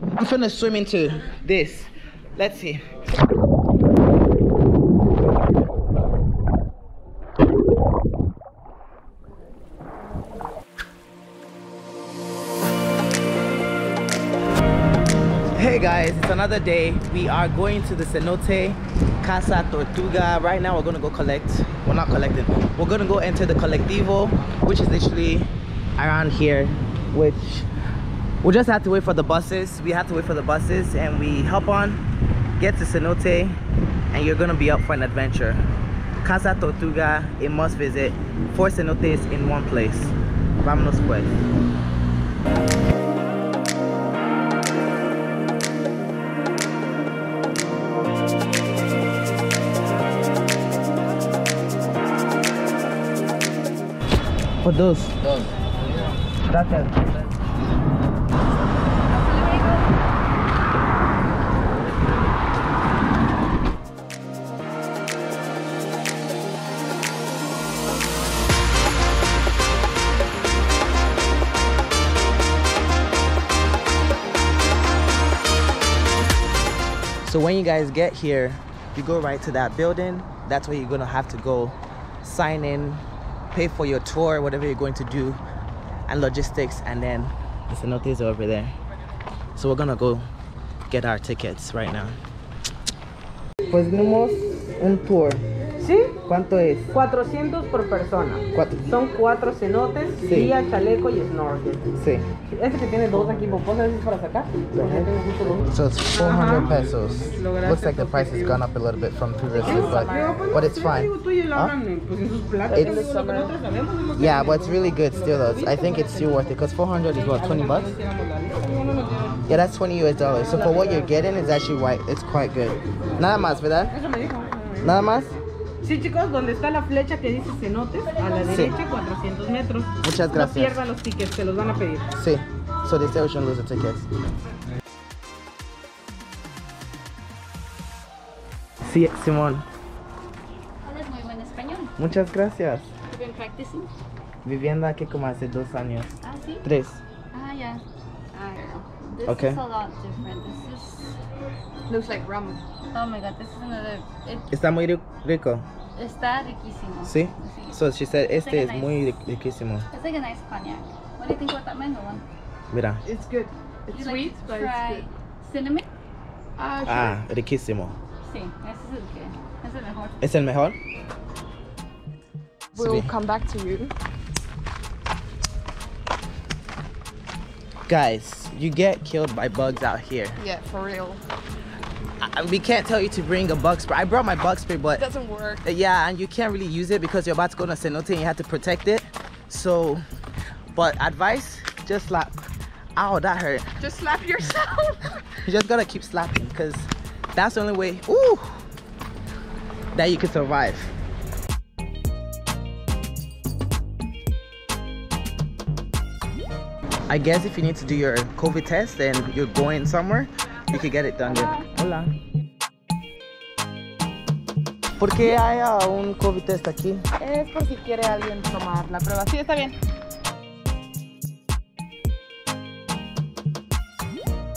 I'm gonna swim into this. Let's see. Hey guys, it's another day. We are going to the cenote Casa Tortuga. Right now we're gonna go collect, we're well not collecting, we're gonna go enter the colectivo, which is literally around here, which we'll just have to wait for the buses. We have to wait for the buses and we hop on, get to cenote, and you're gonna be up for an adventure. Casa Tortuga, a must visit. Four cenotes in one place. Vámonos pues. For those. Dos. Gracias. So when you guys get here, you go right to that building. That's where you're gonna have to go sign in, pay for your tour, whatever you're going to do, and logistics, and then the cenotes over there. So we're gonna go get our tickets right now. Pues tenemos un tour. ¿Sí? ¿Cuánto es? 400 por persona. Cuatro. Son cuatro cenotes, Sí. guía, chaleco y snorkel. Sí. Este que tiene dos aquí, ¿puedo saber es para sacar? Porque yo tengo justo dos. So it's 400 Ajá. pesos. Lograste Looks like the price has gone up a little bit from previously, but pues, but it's fine. Tú y él Huh? hablan en, pues, en sus pláticas, It's- lo que nosotros sabemos es lo que Yeah, but it's really good still though. I think it's still worth it because 400 is what 20 bucks. Yeah, that's 20 US dollars. So for what you're getting, it's actually white. It's quite good. Nada más, ¿verdad? Eso me dijo. Nada más. Sí, chicos, donde está la flecha que dice cenotes, a la Sí. derecha, 400 metros. Muchas gracias. No pierdan los tickets, se los van a pedir. Sí. So they say we shouldn't lose the tickets. Sí, Simón. Hablas muy buen español. Muchas gracias. You've been practicing? Viviendo aquí como hace dos años. Ah, sí. Tres. Ah, yeah. I don't know. This Okay. is a lot different. This is. Looks like rum. Oh my god, this is another. It, Está muy rico. está riquísimo. Sí. Sí. So she said It's este like es a nice- muy riquísimo. It's like a nice cognac. What do you think about that mango one? Mira. It's good. Would It's you sweet, like to but try it's good. cinnamon? Ah, sure. Ah, riquísimo. Sí, ese es el que. Es el mejor. ¿Es el mejor? We'll come back to you. Guys, you get killed by bugs out here. Yeah, for real. We can't tell you to bring a bug spray. I brought my bug spray, but It doesn't work. Uh, yeah and you can't really use it because you're about to go to cenote and you have to protect it so but advice just slap ow that hurt Just slap yourself. you just gotta keep slapping because that's the only way ooh, that you can survive I guess if you need to do your COVID test and you're going somewhere, you can get it done there. Hola. ¿Por qué hay un COVID test aquí? es por si quiere alguien tomar la prueba. Sí, está bien.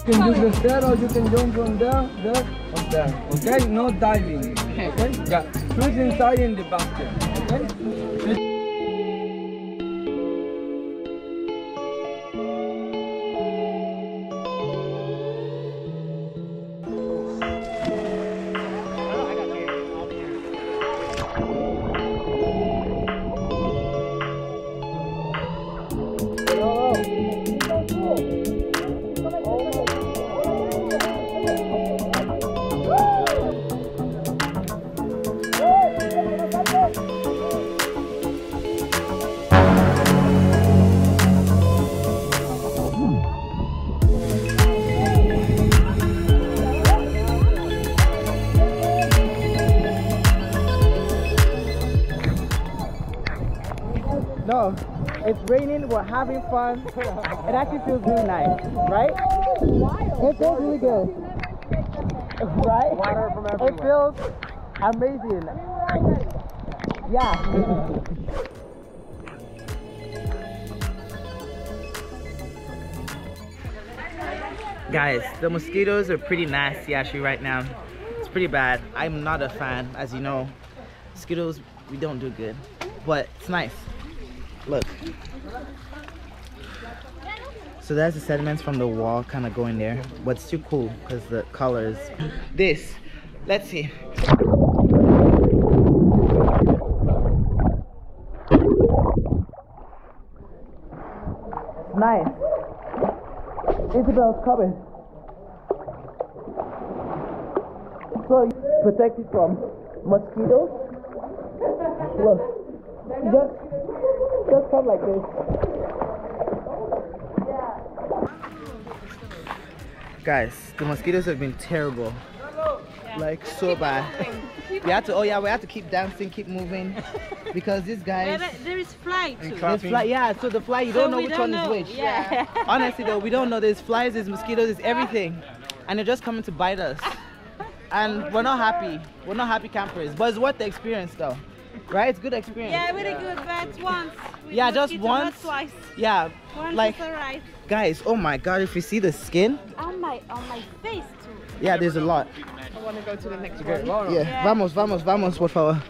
You can use the stair or you can jump from there, there, or there. Okay? No diving. Okay? Yeah. Shoot inside in the basket. Okay? No, it's raining, we're having fun. It actually feels really nice, right? It feels really good. Right? Water from It feels amazing. Yeah. Guys, the mosquitoes are pretty nasty actually right now. It's pretty bad. I'm not a fan, as you know. Mosquitoes, we don't do good. But it's nice. Look. So there's the sediments from the wall kind of going there. It's too cool because the colors. This, let's see. Nice. Isabel's coming. So protected from mosquitoes. Look, just just come like this. Guys, the mosquitoes have been terrible. Like so bad. We had to. Oh yeah, we had to keep dancing, keep moving, because these guys. there is fly too. There's fly, yeah, so the fly, you don't know which don't one know. is which. Yeah. Honestly though, we don't know. There's flies, there's mosquitoes, there's everything. And they're just coming to bite us. And we're not happy. We're not happy campers. But it's worth the experience though. Right? It's good experience. Yeah, very good, but once. With Yeah, just once. twice. Yeah. Once Like is alright. guys, oh my god, if you see the skin, On my on my face too. yeah, there's a lot. I want to go to the next one. Yeah. Vamos, vamos, vamos, por favor.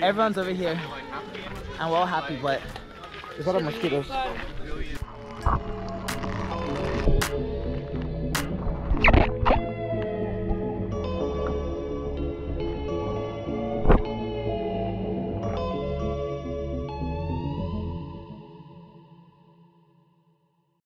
Everyone's over here. And we're all happy, but there's a lot of mosquitoes.